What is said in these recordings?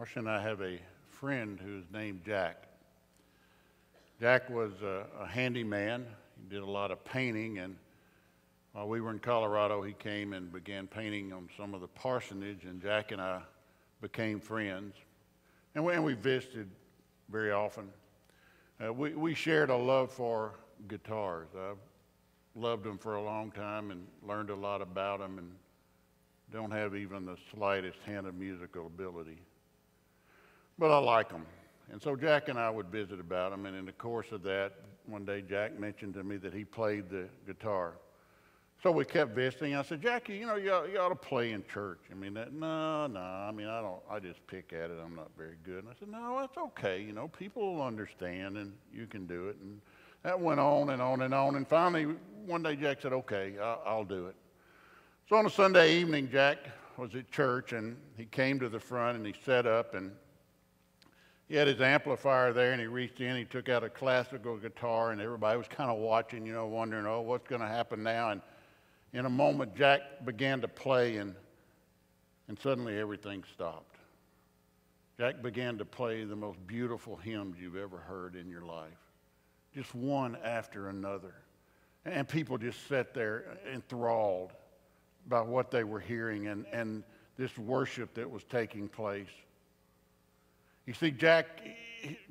Marcia and I have a friend who's named Jack. Jack was a, a handyman. He did a lot of painting, and while we were in Colorado, he came and began painting on some of the parsonage, and Jack and I became friends. And we, and we visited very often. Uh, we, we shared a love for guitars. I've loved them for a long time and learned a lot about them and don't have even the slightest hint of musical ability. But I like them. And so Jack and I would visit about them. And in the course of that, one day Jack mentioned to me that he played the guitar. So we kept visiting. I said, Jackie, you know, you ought, you ought to play in church. I mean, that, no, no. I mean, I don't. I just pick at it. I'm not very good. And I said, no, that's okay. You know, people will understand, and you can do it. And that went on and on and on. And finally, one day, Jack said, okay, I'll, I'll do it. So on a Sunday evening, Jack was at church, and he came to the front and he sat up and he had his amplifier there and he reached in, he took out a classical guitar, and everybody was kind of watching, you know, wondering, oh, what's going to happen now? And in a moment, Jack began to play, and, and suddenly everything stopped. Jack began to play the most beautiful hymns you've ever heard in your life, just one after another. And people just sat there enthralled by what they were hearing and, and this worship that was taking place. You see, Jack,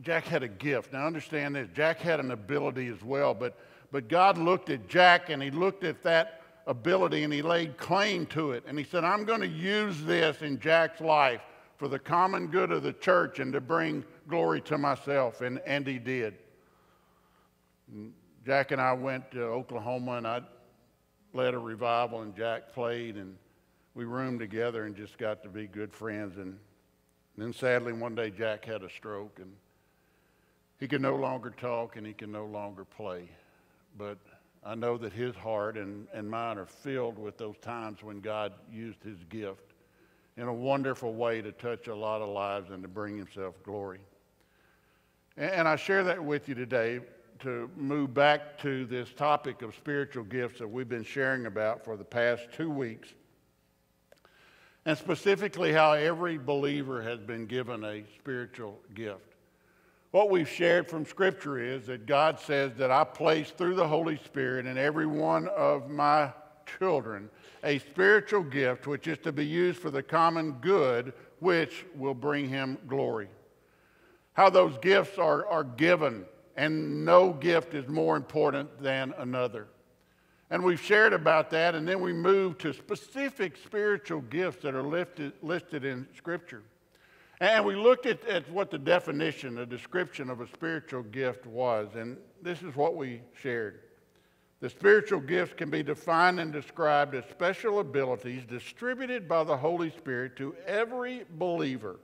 Jack had a gift. Now, understand this Jack had an ability as well, but, but God looked at Jack and he looked at that ability and he laid claim to it. And he said, I'm going to use this in Jack's life for the common good of the church and to bring glory to myself. And, and he did. Jack and I went to Oklahoma and I led a revival and Jack played and we roomed together and just got to be good friends. And then sadly, one day Jack had a stroke and he could no longer talk and he can no longer play. But I know that his heart and, and mine are filled with those times when God used his gift in a wonderful way to touch a lot of lives and to bring himself glory. And, and I share that with you today to move back to this topic of spiritual gifts that we've been sharing about for the past two weeks. And specifically, how every believer has been given a spiritual gift. What we've shared from Scripture is that God says that I place through the Holy Spirit in every one of my children a spiritual gift which is to be used for the common good, which will bring Him glory. How those gifts are, are given and no gift is more important than another. And we've shared about that, and then we move to specific spiritual gifts that are lifted, listed in Scripture. And we looked at, at what the definition, the description of a spiritual gift was, and this is what we shared. The spiritual gifts can be defined and described as special abilities distributed by the Holy Spirit to every believer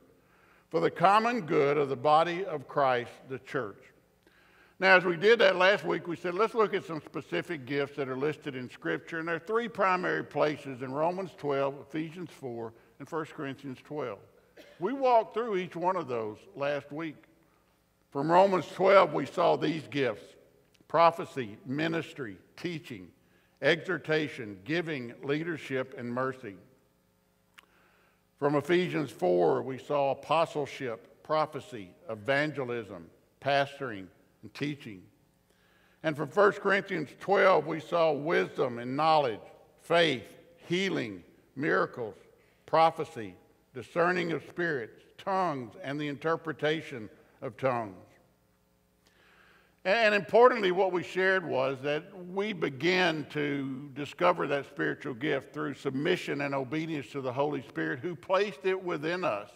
for the common good of the body of Christ, the church. Now, as we did that last week, we said, let's look at some specific gifts that are listed in Scripture. And there are three primary places in Romans 12, Ephesians 4, and 1 Corinthians 12. We walked through each one of those last week. From Romans 12, we saw these gifts prophecy, ministry, teaching, exhortation, giving, leadership, and mercy. From Ephesians 4, we saw apostleship, prophecy, evangelism, pastoring, and teaching. And from 1 Corinthians 12, we saw wisdom and knowledge, faith, healing, miracles, prophecy, discerning of spirits, tongues, and the interpretation of tongues. And importantly, what we shared was that we began to discover that spiritual gift through submission and obedience to the Holy Spirit who placed it within us.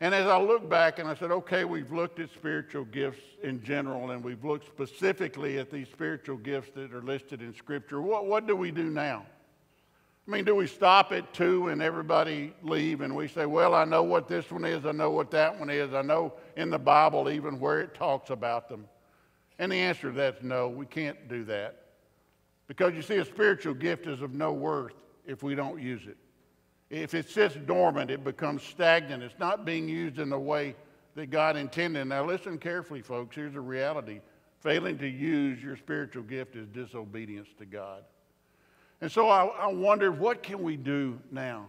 And as I look back and I said, okay, we've looked at spiritual gifts in general and we've looked specifically at these spiritual gifts that are listed in Scripture. What, what do we do now? I mean, do we stop at two and everybody leave and we say, well, I know what this one is, I know what that one is, I know in the Bible even where it talks about them? And the answer to that is no, we can't do that. Because you see, a spiritual gift is of no worth if we don't use it. If it sits dormant, it becomes stagnant. It's not being used in the way that God intended. Now, listen carefully, folks. Here's a reality failing to use your spiritual gift is disobedience to God. And so I, I what can we do now?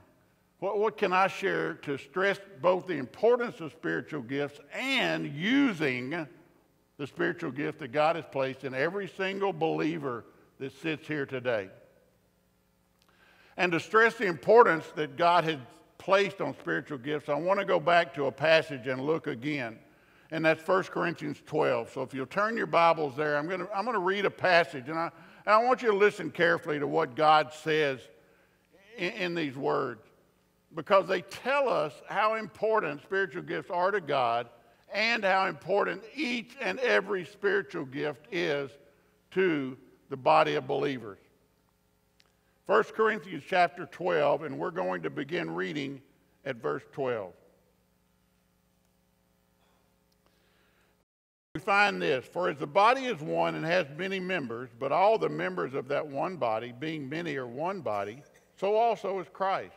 What, what can I share to stress both the importance of spiritual gifts and using the spiritual gift that God has placed in every single believer that sits here today? And to stress the importance that God has placed on spiritual gifts, I want to go back to a passage and look again. And that's 1 Corinthians 12. So if you'll turn your Bibles there, I'm going to, I'm going to read a passage. And I, and I want you to listen carefully to what God says in, in these words because they tell us how important spiritual gifts are to God and how important each and every spiritual gift is to the body of believers. 1 Corinthians chapter 12, and we're going to begin reading at verse 12. We find this For as the body is one and has many members, but all the members of that one body, being many, are one body, so also is Christ.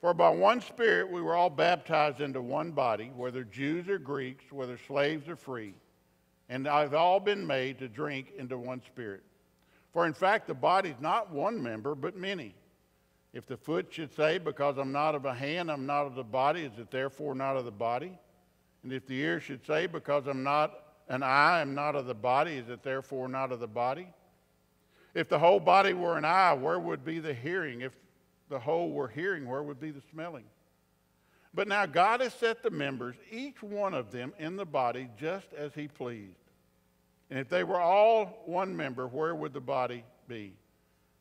For by one Spirit we were all baptized into one body, whether Jews or Greeks, whether slaves or free, and I've all been made to drink into one Spirit. For in fact, the body is not one member, but many. If the foot should say, Because I'm not of a hand, I'm not of the body, is it therefore not of the body? And if the ear should say, Because I'm not an eye, I'm not of the body, is it therefore not of the body? If the whole body were an eye, where would be the hearing? If the whole were hearing, where would be the smelling? But now God has set the members, each one of them, in the body just as He pleased. And if they were all one member, where would the body be?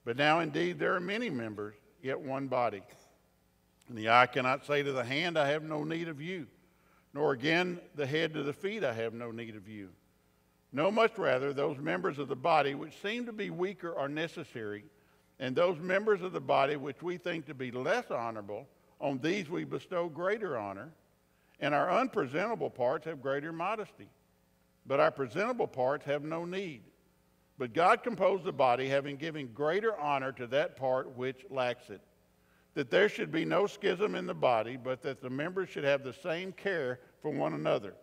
But now indeed there are many members, yet one body. And the eye cannot say to the hand, I have no need of you, nor again the head to the feet, I have no need of you. No, much rather, those members of the body which seem to be weaker are necessary and those members of the body which we think to be less honorable, on these we bestow greater honor, and our unpresentable parts have greater modesty. But our presentable parts have no need. But God composed the body, having given greater honor to that part which lacks it, that there should be no schism in the body, but that the members should have the same care for one another.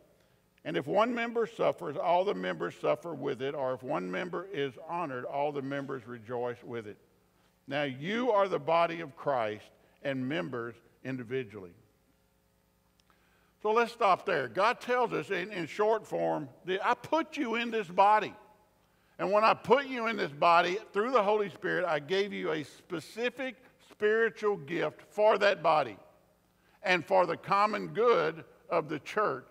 And if one member suffers, all the members suffer with it, or if one member is honored, all the members rejoice with it. Now you are the body of Christ and members individually. So let's stop there. God tells us in, in short form that I put you in this body. And when I put you in this body, through the Holy Spirit, I gave you a specific spiritual gift for that body and for the common good of the church.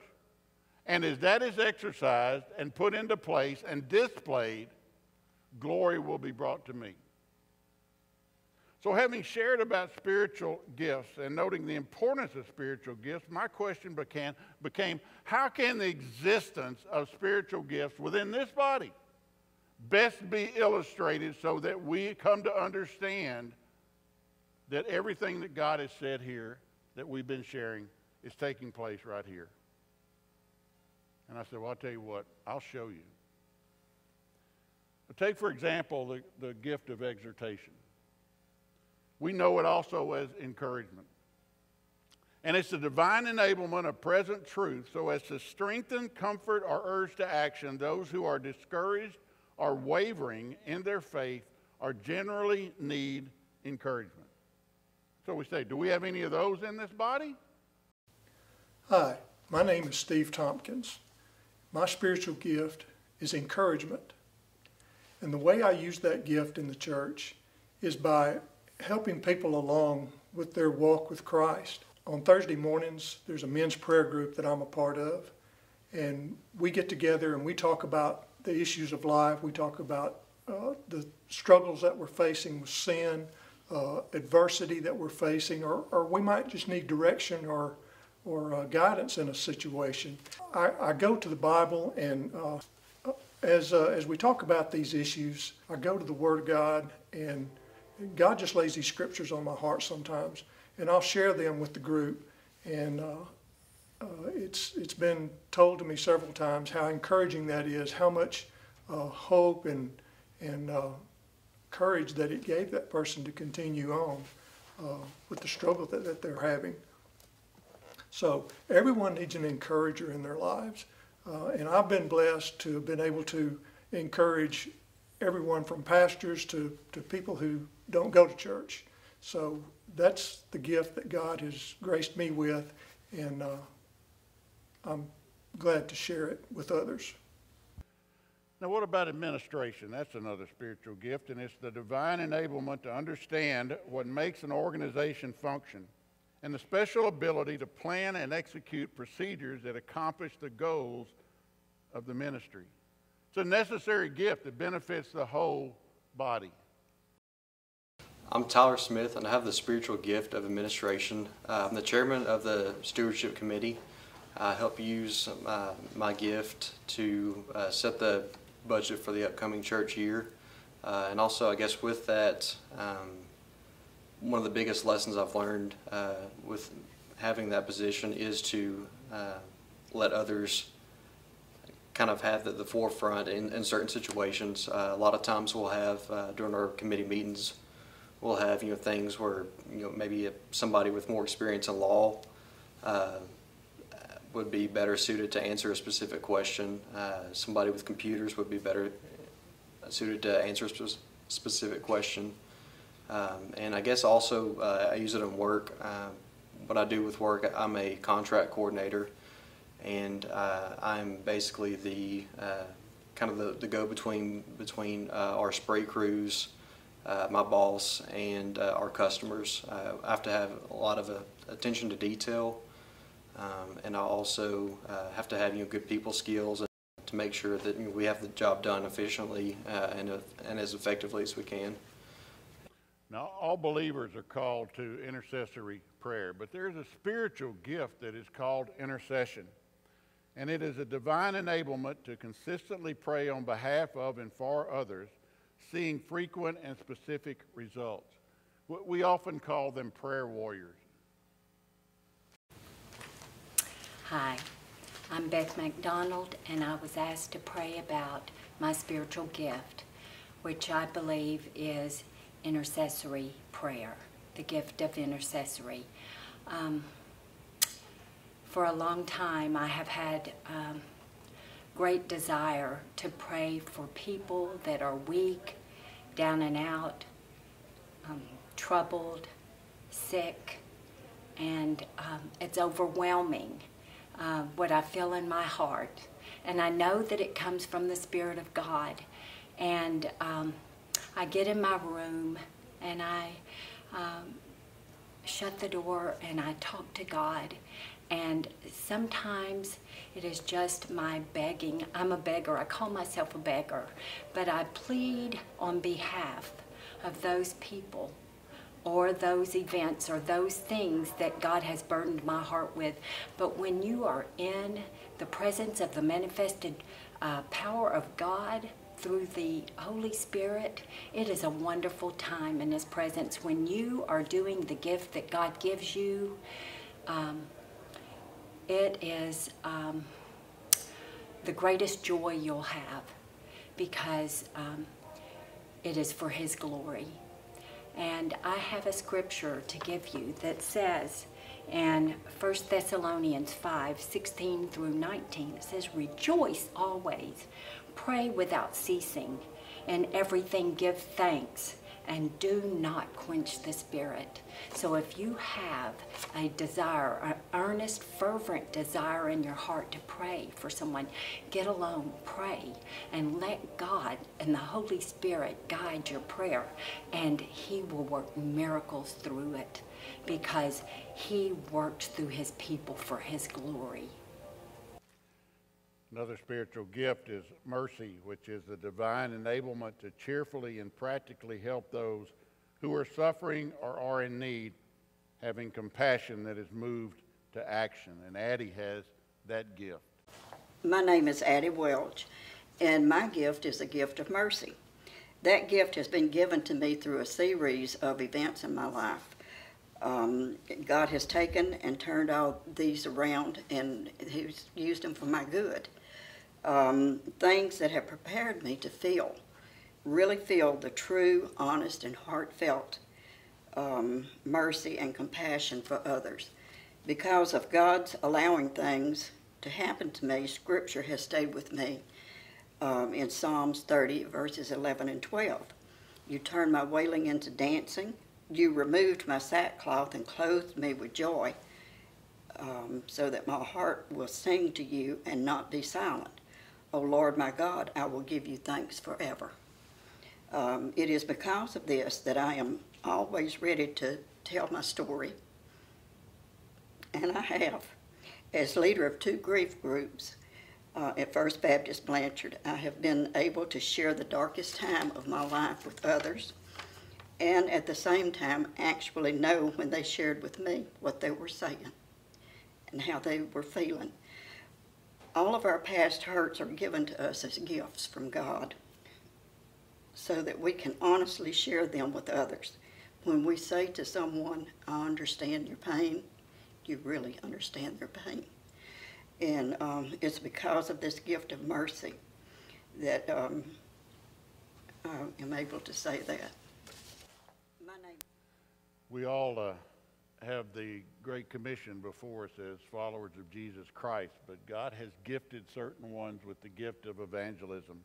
And as that is exercised and put into place and displayed, glory will be brought to me. So, having shared about spiritual gifts and noting the importance of spiritual gifts, my question became, became how can the existence of spiritual gifts within this body best be illustrated so that we come to understand that everything that God has said here that we've been sharing is taking place right here? And I said, Well, I'll tell you what, I'll show you. Take, for example, the, the gift of exhortation. We know it also as encouragement. And it's the divine enablement of present truth so as to strengthen, comfort, or urge to action those who are discouraged or wavering in their faith or generally need encouragement. So we say, do we have any of those in this body? Hi, my name is Steve Tompkins. My spiritual gift is encouragement. And the way I use that gift in the church is by helping people along with their walk with Christ. On Thursday mornings, there's a men's prayer group that I'm a part of, and we get together and we talk about the issues of life. We talk about uh, the struggles that we're facing with sin, uh, adversity that we're facing, or, or we might just need direction or, or uh, guidance in a situation. I, I, go to the Bible, and uh, as, uh, as we talk about these issues, I go to the Word of God and God just lays these scriptures on my heart sometimes, and I'll share them with the group. And uh, uh, it's it's been told to me several times how encouraging that is, how much uh, hope and and uh, courage that it gave that person to continue on uh, with the struggle that, that they're having. So everyone needs an encourager in their lives, uh, and I've been blessed to have been able to encourage everyone from pastors to, to people who don't go to church So that's the gift that God has graced me with, and uh, I'm glad to share it with others. Now, what about administration? That's another spiritual gift, and it's the divine enablement to understand what makes an organization function and the special ability to plan and execute procedures that accomplish the goals of the ministry. It's a necessary gift that benefits the whole body. I'm Tyler Smith, and I have the spiritual gift of administration. Uh, I'm the chairman of the stewardship committee. I help use uh, my gift to uh, set the budget for the upcoming church year. Uh, and also, I guess with that, um, one of the biggest lessons I've learned uh, with having that position is to uh, let others kind of have the, the forefront in, in certain situations. Uh, a lot of times we'll have uh, during our committee meetings, we'll have you know things where you know maybe somebody with more experience in law uh, would be better suited to answer a specific question. Uh, somebody with computers would be better suited to answer a spe- specific question. Um, and I guess also uh, I use it in work. Uh, what I do with work, I'm a contract coordinator, and uh, I'm basically the uh, kind of the, the go-between between uh, our spray crews, uh, my boss, and our customers. I have to have a lot of attention to detail, um, and I also have to have you know good people skills to make sure that you know, we have the job done efficiently and and as effectively as we can. Now, all believers are called to intercessory prayer, but there's a spiritual gift that is called intercession. And it is a divine enablement to consistently pray on behalf of and for others, seeing frequent and specific results. We often call them prayer warriors. Hi, I'm Beth McDonald, and I was asked to pray about my spiritual gift, which I believe is intercessory prayer, the gift of intercessory. Um, for a long time, I have had um, great desire to pray for people that are weak, down and out, um, troubled, sick, and um, it's overwhelming uh, what I feel in my heart. And I know that it comes from the Spirit of God. And um, I get in my room and I um, shut the door and I talk to God. And sometimes it is just my begging. I'm a beggar. I call myself a beggar. But I plead on behalf of those people or those events or those things that God has burdened my heart with. But when you are in the presence of the manifested uh, power of God, through the Holy Spirit, it is a wonderful time in His presence. When you are doing the gift that God gives you, um, it is um, the greatest joy you'll have because um, it is for His glory. And I have a scripture to give you that says in 1 Thessalonians 5 16 through 19, it says, Rejoice always Pray without ceasing. and everything give thanks and do not quench the spirit. So if you have a desire, an earnest, fervent desire in your heart to pray for someone, get alone, pray, and let God and the Holy Spirit guide your prayer, and He will work miracles through it because He works through His people for His glory. Another spiritual gift is mercy, which is the divine enablement to cheerfully and practically help those who are suffering or are in need, having compassion that is moved to action. And Addie has that gift. My name is Addie Welch, and my gift is a gift of mercy. That gift has been given to me through a series of events in my life. Um, God has taken and turned all these around, and He's used them for my good um, things that have prepared me to feel, really feel the true, honest, and heartfelt um, mercy and compassion for others. Because of God's allowing things to happen to me, Scripture has stayed with me um, in Psalms 30, verses 11 and 12. You turned my wailing into dancing, you removed my sackcloth and clothed me with joy, um, so that my heart will sing to you and not be silent. O Lord my God, I will give you thanks forever. Um, it is because of this that I am always ready to tell my story, and I have. As leader of two grief groups uh, at First Baptist Blanchard, I have been able to share the darkest time of my life with others, and at the same time actually know when they shared with me what they were saying and how they were feeling. All of our past hurts are given to us as gifts from God so that we can honestly share them with others. When we say to someone, I understand your pain, you really understand their pain. And um, it's because of this gift of mercy that um, I am able to say that. My name. We all uh, have the Great Commission before us as followers of Jesus Christ, but God has gifted certain ones with the gift of evangelism.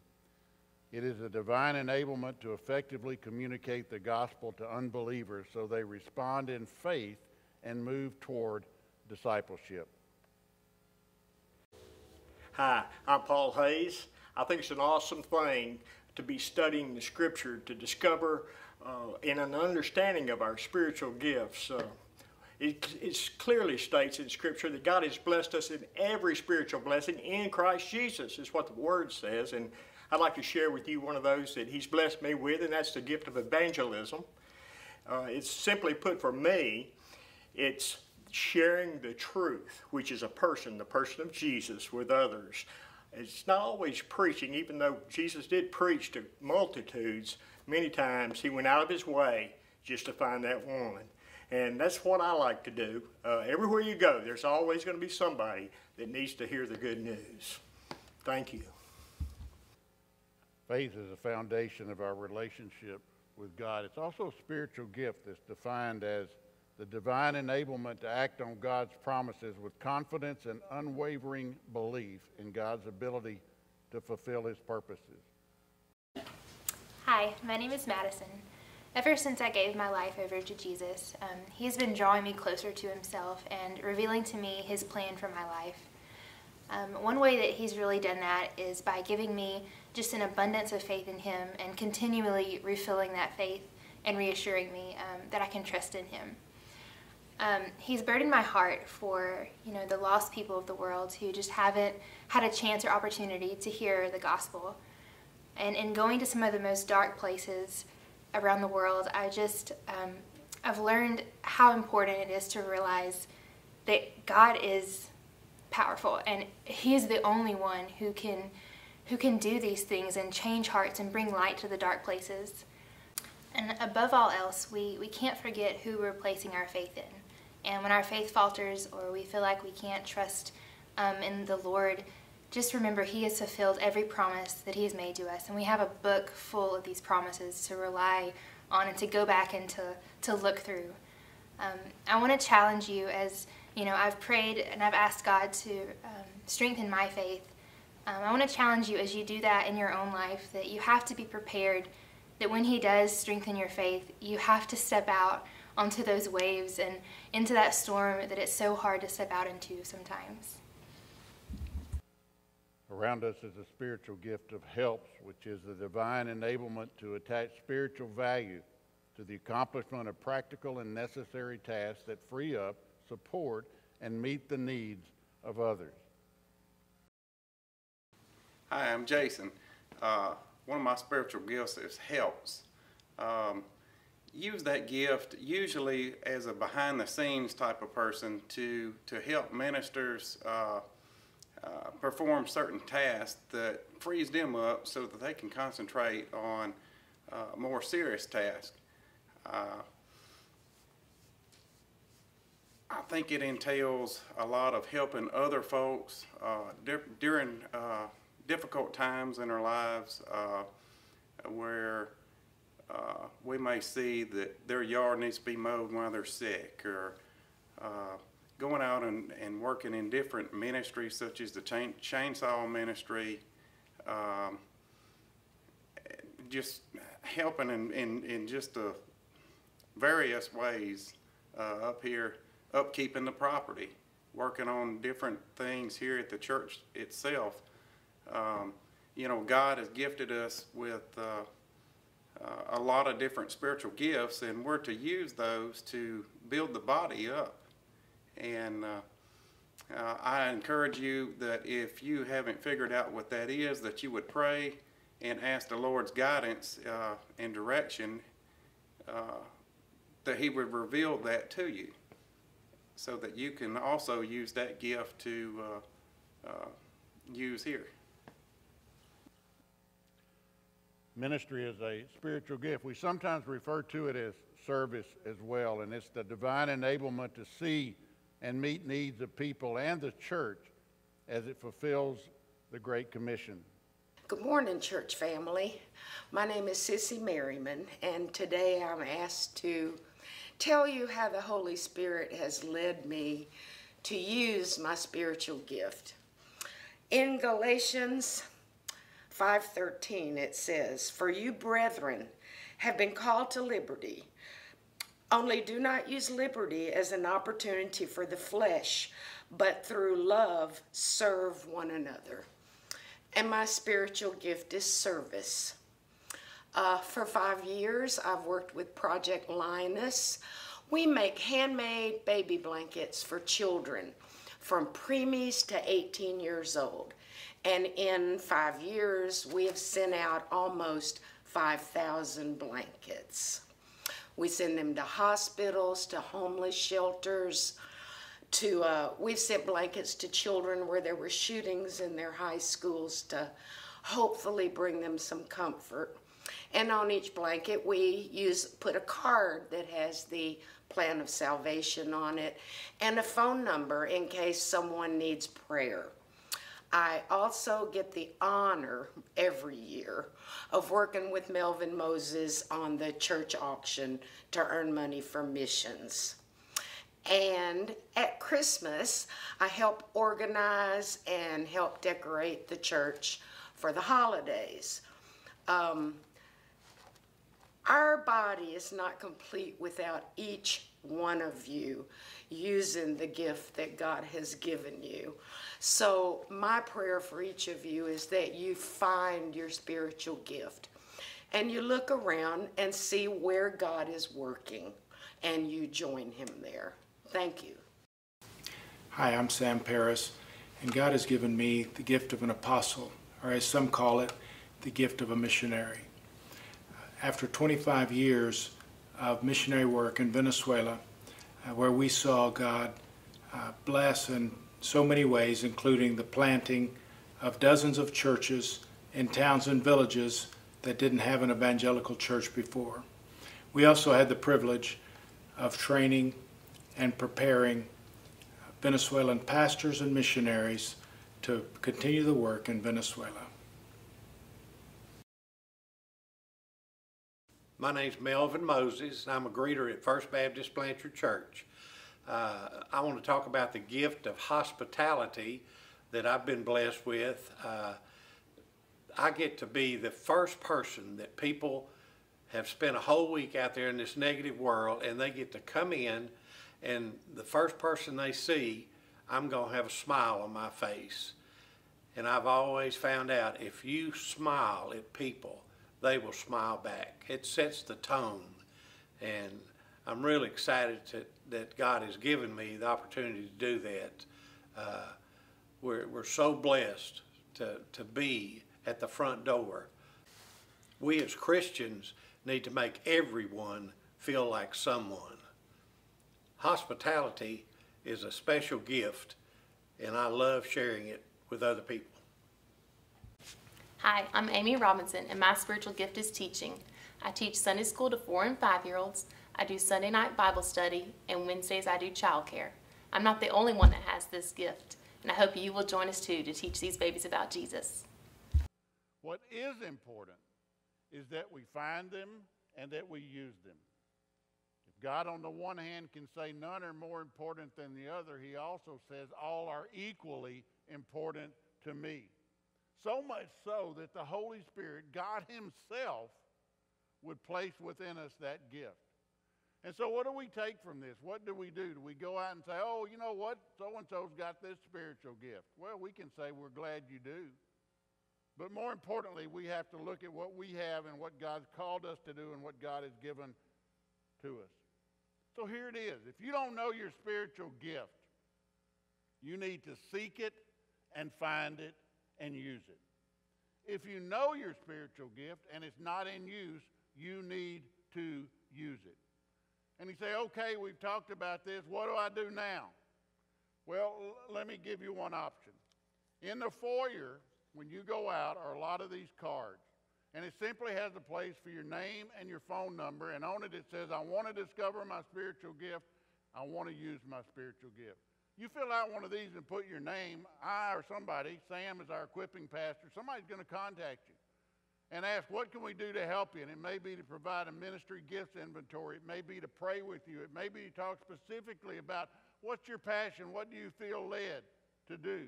It is a divine enablement to effectively communicate the gospel to unbelievers so they respond in faith and move toward discipleship. Hi, I'm Paul Hayes. I think it's an awesome thing to be studying the scripture to discover uh, in an understanding of our spiritual gifts. Uh, it, it clearly states in scripture that God has blessed us in every spiritual blessing in Christ Jesus, is what the word says. And I'd like to share with you one of those that He's blessed me with, and that's the gift of evangelism. Uh, it's simply put for me, it's sharing the truth, which is a person, the person of Jesus, with others. It's not always preaching, even though Jesus did preach to multitudes. Many times he went out of his way just to find that one. And that's what I like to do. Uh, everywhere you go, there's always going to be somebody that needs to hear the good news. Thank you. Faith is the foundation of our relationship with God. It's also a spiritual gift that's defined as the divine enablement to act on God's promises with confidence and unwavering belief in God's ability to fulfill his purposes. Hi, my name is Madison. Ever since I gave my life over to Jesus, um, He's been drawing me closer to Himself and revealing to me His plan for my life. Um, one way that He's really done that is by giving me just an abundance of faith in Him and continually refilling that faith and reassuring me um, that I can trust in Him. Um, he's burdened my heart for you know the lost people of the world who just haven't had a chance or opportunity to hear the gospel. And in going to some of the most dark places around the world, I just um, I've learned how important it is to realize that God is powerful and he is the only one who can who can do these things and change hearts and bring light to the dark places. And above all else, we, we can't forget who we're placing our faith in. And when our faith falters or we feel like we can't trust um, in the Lord, just remember He has fulfilled every promise that He has made to us. And we have a book full of these promises to rely on and to go back and to, to look through. Um, I want to challenge you as, you know, I've prayed and I've asked God to um, strengthen my faith. Um, I want to challenge you as you do that in your own life that you have to be prepared that when He does strengthen your faith, you have to step out onto those waves and into that storm that it's so hard to step out into sometimes. Around us is a spiritual gift of helps, which is the divine enablement to attach spiritual value to the accomplishment of practical and necessary tasks that free up, support, and meet the needs of others. Hi, I'm Jason. Uh, one of my spiritual gifts is helps. Um, use that gift usually as a behind the scenes type of person to, to help ministers uh, uh, perform certain tasks that frees them up so that they can concentrate on uh, more serious tasks. Uh, I think it entails a lot of helping other folks uh, during uh, difficult times in their lives where we may see that their yard needs to be mowed while they're sick or going out and, and working in different ministries such as the chain, chainsaw ministry, um, just helping in, in, in just various ways uh, up here, upkeeping the property, working on different things here at the church itself. Um, you know, God has gifted us with uh, uh, a lot of different spiritual gifts, and we're to use those to build the body up. And uh, uh, I encourage you that if you haven't figured out what that is, that you would pray and ask the Lord's guidance uh, and direction, uh, that He would reveal that to you, so that you can also use that gift to uh, uh, use here. Ministry is a spiritual gift. We sometimes refer to it as service as well, and it's the divine enablement to see and meet needs of people and the church as it fulfills the Great Commission. Good morning, church family. My name is Sissy Merriman, and today I'm asked to tell you how the Holy Spirit has led me to use my spiritual gift. In Galatians 5:13 it says, "For you brethren have been called to liberty. Only do not use liberty as an opportunity for the flesh, but through love serve one another." And my spiritual gift is service. Uh, for five years, I've worked with Project Linus. We make handmade baby blankets for children from preemies to 18 years old. And in five years, we have sent out almost 5,000 blankets. We send them to hospitals, to homeless shelters, to uh, we've sent blankets to children where there were shootings in their high schools to hopefully bring them some comfort. And on each blanket, we use put a card that has the plan of salvation on it and a phone number in case someone needs prayer. I also get the honor every year of working with Melvin Moses on the church auction to earn money for missions. And at Christmas, I help organize and help decorate the church for the holidays. Um, our body is not complete without each one of you using the gift that God has given you. So, my prayer for each of you is that you find your spiritual gift and you look around and see where God is working and you join Him there. Thank you. Hi, I'm Sam Paris, and God has given me the gift of an apostle, or as some call it, the gift of a missionary. After 25 years of missionary work in Venezuela, uh, where we saw God uh, bless in so many ways, including the planting of dozens of churches in towns and villages that didn't have an evangelical church before. We also had the privilege of training and preparing Venezuelan pastors and missionaries to continue the work in Venezuela. My name's Melvin Moses, I'm a greeter at First Baptist Blanchard Church. Uh, I want to talk about the gift of hospitality that I've been blessed with. Uh, I get to be the first person that people have spent a whole week out there in this negative world, and they get to come in, and the first person they see, I'm going to have a smile on my face. And I've always found out if you smile at people, they will smile back. It sets the tone. And I'm really excited to, that God has given me the opportunity to do that. Uh, we're, we're so blessed to, to be at the front door. We as Christians need to make everyone feel like someone. Hospitality is a special gift, and I love sharing it with other people. Hi, I'm Amy Robinson, and my spiritual gift is teaching. I teach Sunday school to four and five year olds. I do Sunday night Bible study, and Wednesdays I do childcare. I'm not the only one that has this gift, and I hope you will join us too to teach these babies about Jesus. What is important is that we find them and that we use them. If God, on the one hand, can say none are more important than the other, he also says all are equally important to me. So much so that the Holy Spirit, God Himself, would place within us that gift. And so, what do we take from this? What do we do? Do we go out and say, oh, you know what? So and so's got this spiritual gift? Well, we can say we're glad you do. But more importantly, we have to look at what we have and what God's called us to do and what God has given to us. So here it is. If you don't know your spiritual gift, you need to seek it and find it and use it. If you know your spiritual gift and it's not in use, you need to use it. And you say, okay, we've talked about this. What do I do now? Well, l- let me give you one option. In the foyer, when you go out, are a lot of these cards. And it simply has a place for your name and your phone number. And on it, it says, I want to discover my spiritual gift. I want to use my spiritual gift. You fill out one of these and put your name. I or somebody, Sam is our equipping pastor, somebody's going to contact you and ask, What can we do to help you? And it may be to provide a ministry gifts inventory. It may be to pray with you. It may be to talk specifically about what's your passion? What do you feel led to do?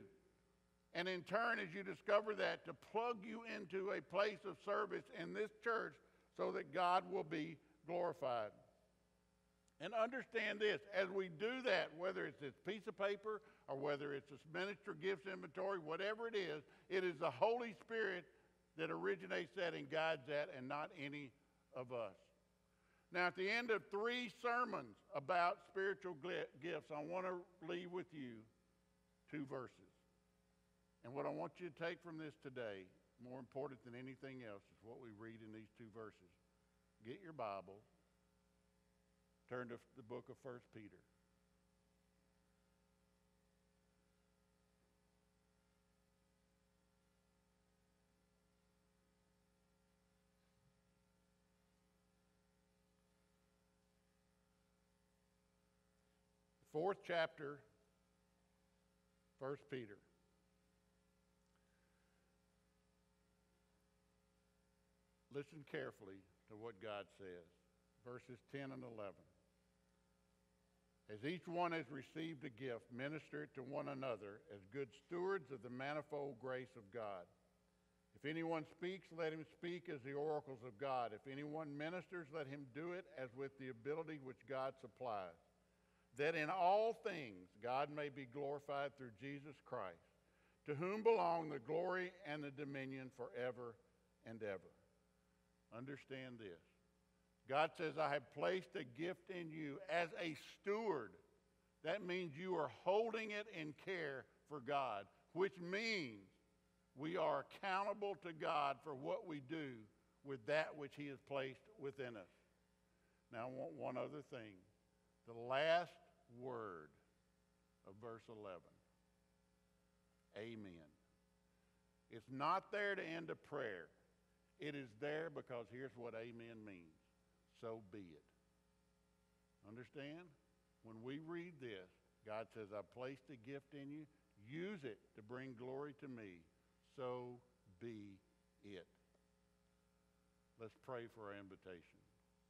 And in turn, as you discover that, to plug you into a place of service in this church so that God will be glorified. And understand this as we do that, whether it's this piece of paper or whether it's this minister gifts inventory, whatever it is, it is the Holy Spirit that originates that and guides that and not any of us. Now, at the end of three sermons about spiritual gifts, I want to leave with you two verses. And what I want you to take from this today, more important than anything else, is what we read in these two verses. Get your Bible, turn to the book of 1 Peter. Fourth chapter, 1 Peter. Listen carefully to what God says. Verses 10 and 11. As each one has received a gift, minister it to one another as good stewards of the manifold grace of God. If anyone speaks, let him speak as the oracles of God. If anyone ministers, let him do it as with the ability which God supplies that in all things God may be glorified through Jesus Christ, to whom belong the glory and the dominion forever and ever. Understand this. God says, I have placed a gift in you as a steward. That means you are holding it in care for God, which means we are accountable to God for what we do with that which He has placed within us. Now, I want one other thing. The last word of verse 11. Amen. It's not there to end a prayer. It is there because here's what amen means. So be it. Understand? When we read this, God says, I placed a gift in you. Use it to bring glory to me. So be it. Let's pray for our invitation.